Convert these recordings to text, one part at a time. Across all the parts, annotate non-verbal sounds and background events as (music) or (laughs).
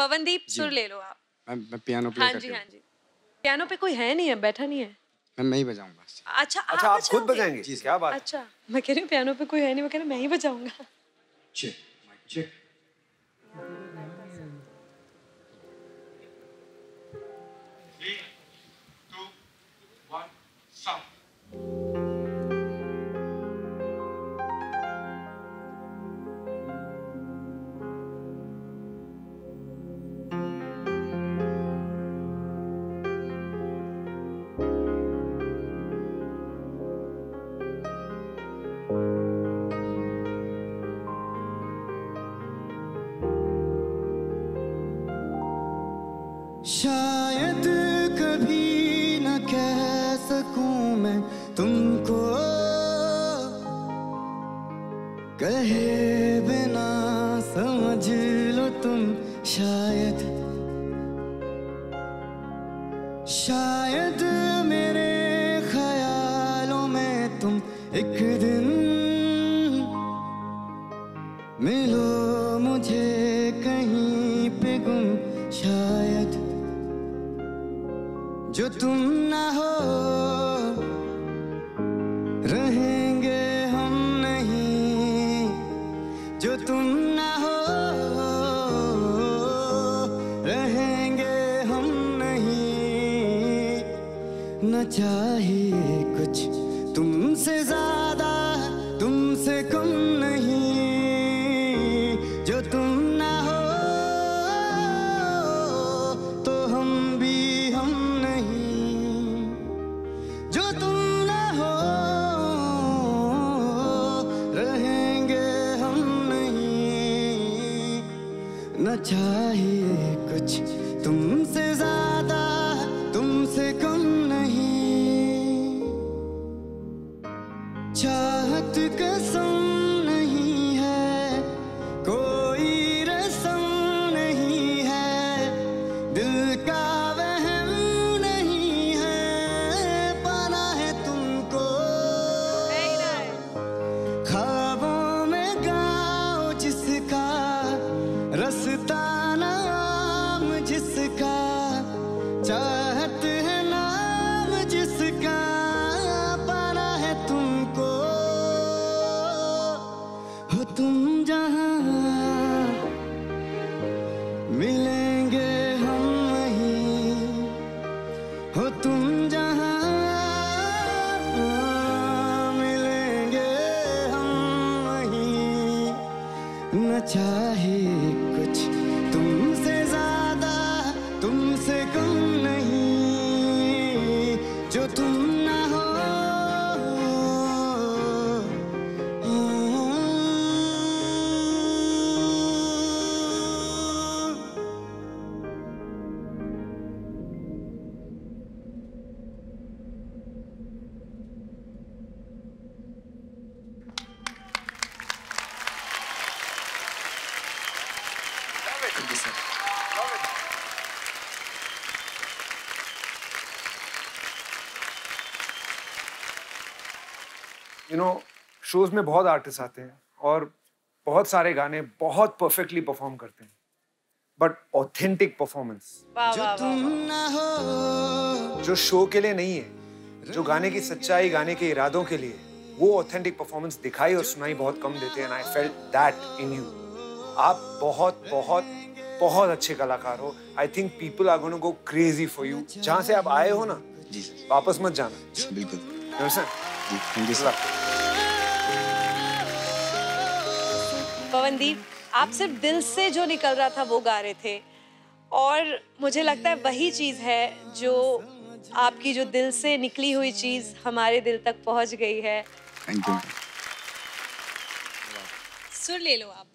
पवनदीप सुर ले लो आप। मैं मैं पियानो प्ले हाँ जी हाँ। जी। पियानो पे कोई है नहीं है बैठा नहीं है? मैं मैं ही बजाऊँगा अच्छा अच्छा आप खुद बजाएँगे? बजाएँगे क्या बात अच्छा मैं कह रही हूँ पियानो पे कोई है नहीं मैं कह रही हूँ मैं ही बजाऊँगा। चेक माइक चेक शायद कभी न कह सकूँ मैं तुमको। कहे बिना समझ लो तुम शायद। शायद मेरे ख्यालों में तुम एक दिन मिलो। तुम ना हो। रहेंगे हम नहीं। जो तुम चाहत है नाम जिसका पाना है तुमको। हो तुम जहाँ, मिलेंगे हम वहीं। हो तुम जहाँ, मिलेंगे हम वहीं। कुछ यू नो शोज़ में बहुत आर्टिस्ट आते हैं और बहुत सारे गाने बहुत परफेक्टली परफॉर्म करते हैं। बट ऑथेंटिक परफॉर्मेंस हो। जो शो के लिए नहीं है जो गाने की सच्चाई गाने के इरादों के लिए वो ऑथेंटिक परफॉर्मेंस दिखाई और सुनाई बहुत कम देते हैं I felt that in you आप बहुत बहुत बहुत अच्छे कलाकार हो। I think people are gonna go crazy for you जहाँ से आप आए हो ना जी। सर वापस मत जाना। बिल्कुल। थैंक यू पवनदीप आप सिर्फ़ दिल से जो निकल रहा था वो गा रहे थे। और मुझे लगता है वही चीज़ है जो आपकी जो दिल से निकली हुई चीज़ हमारे दिल तक पहुँच गई है। थैंक यू सुर ले लो आप।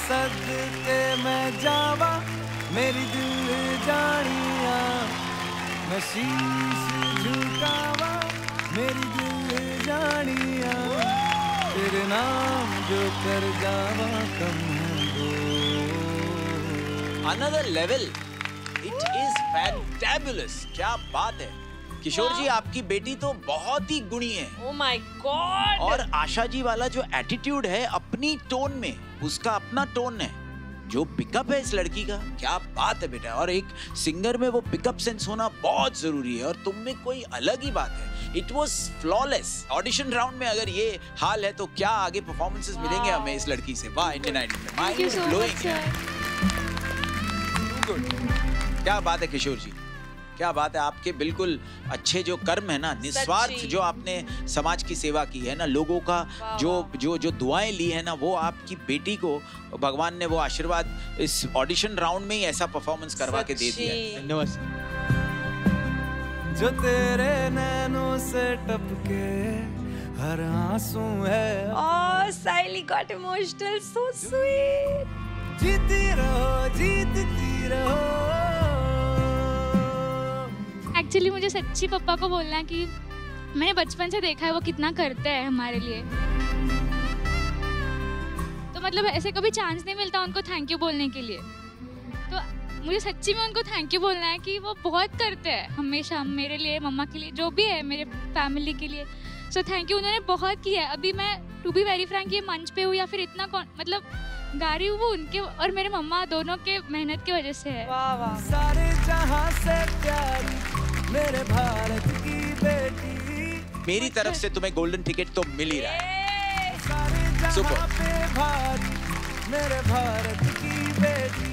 सदके मैं जावा मेरी दिल जानिया। मैं शीश झुकावा मेरी दिल जानिया। तेरे नाम जो कर जावा कम है another level it is fantabulous क्या बात है। किशोर जी आपकी बेटी तो बहुत ही गुणी है। ओ माय गॉड और आशा जी वाला जो एटीट्यूड है अपनी टोन में। उसका अपना टोन है। जो पिकअप है इस लड़की का क्या बात है बेटा। और एक सिंगर में वो पिकअप सेंस होना बहुत ज़रूरी है। और तुम में कोई अलग ही बात है। It was flawless audition round में अगर ये हाल है तो क्या आगे परफॉर्मेंसेस मिलेंगे हमें इस लड़की से? वाह इंडियन आइडल में। क्या बात है किशोर जी। क्या बात है आपके बिल्कुल अच्छे जो कर्म है ना निस्वार्थ जो आपने समाज की सेवा की है ना लोगों का जो जो जो दुआएँ ली है ना वो आपकी बेटी को भगवान ने वो आशीर्वाद इस ऑडिशन राउंड में ही ऐसा परफॉर्मेंस करवा के दे दिया। नमस्ते जो तेरे नैनों से टपके हर आँसू है Siley got emotional. So sweet. जीती रहो जीतती रहो एक्चुअली मुझे सच्ची पप्पा को बोलना है कि मैंने बचपन से देखा है वो कितना करते हैं हमारे लिए। तो मतलब ऐसे कभी चांस नहीं मिलता उनको थैंक यू बोलने के लिए। तो मुझे सच्ची में उनको थैंक यू बोलना है कि वो बहुत करते हैं हमेशा मेरे लिए मम्मा के लिए जो भी है मेरे फैमिली के लिए। सो थैंक यू उन्होंने बहुत किया है। अभी मैं टू बी वेरी फ्रैंक ये मंच पे हूँ या फिर इतना कौन- मतलब गा रही हूँ वो उनके और मेरे मम्मा दोनों के मेहनत की वजह से है। वाह वाह। सारे जहाँ से प्यारी मेरे भारत की बेटी। मेरी तरफ़ से तुम्हें गोल्डन टिकट तो मिल ही रहा है। सुपर मेरे भारत की बेटी।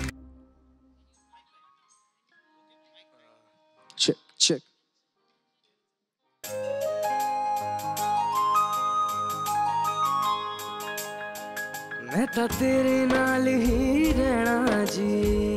चेक चेक मैं तो तेरे नाल ही रहना जी।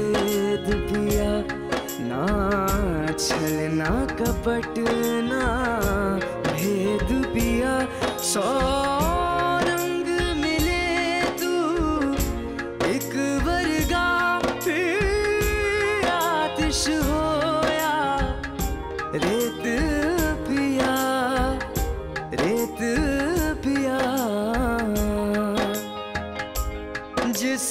सफ़ेद पिया ना छल, ना कपट, ना भेद पिया। सौ रंग मिले तू, एक वर्गा फिर आतिश होया। रेत पिया रेत पिया। जिस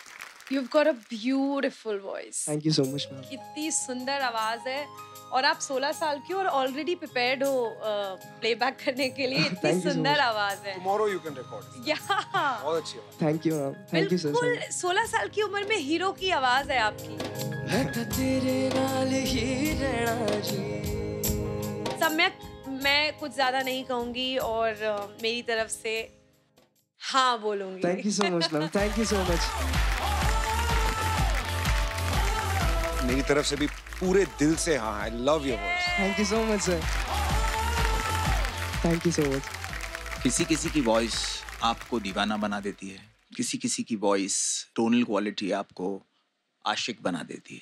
You've got a beautiful voice. thank you so much ma'am. कितनी सुंदर आवाज़ है। और आप 16 साल की और ऑलरेडी प्रिपेयर्ड हो प्लेबैक करने के लिए। (laughs) इतनी you so आवाज़ है। टुमारो यू कैन रिकॉर्ड या बहुत अच्छी आवाज़ thank you ma'am. Thank you sir. बिल्कुल 16 साल की उम्र में हीरो की आवाज़ है आपकी। मैं तो तेरे नाल ही रहना जी। सम्यक मैं कुछ ज़्यादा नहीं कहूँगी और अ, मेरी तरफ़ से हाँ बोलूँगी। Thank you so much ma'am. Thank you so much. (laughs) मेरी तरफ़ से भी पूरे दिल से हाँ I love your voice thank you so much sir thank you so much किसी किसी की वॉइस आपको दीवाना बना देती है। किसी किसी की वॉइस टोनल क्वालिटी आपको आशिक बना देती है।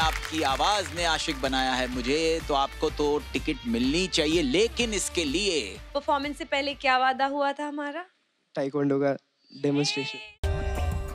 आपकी आवाज़ ने आशिक बनाया है मुझे तो आपको तो टिकट मिलनी चाहिए लेकिन इसके लिए परफॉर्मेंस से पहले क्या वादा हुआ था हमारा? टाइकोंडो का demonstration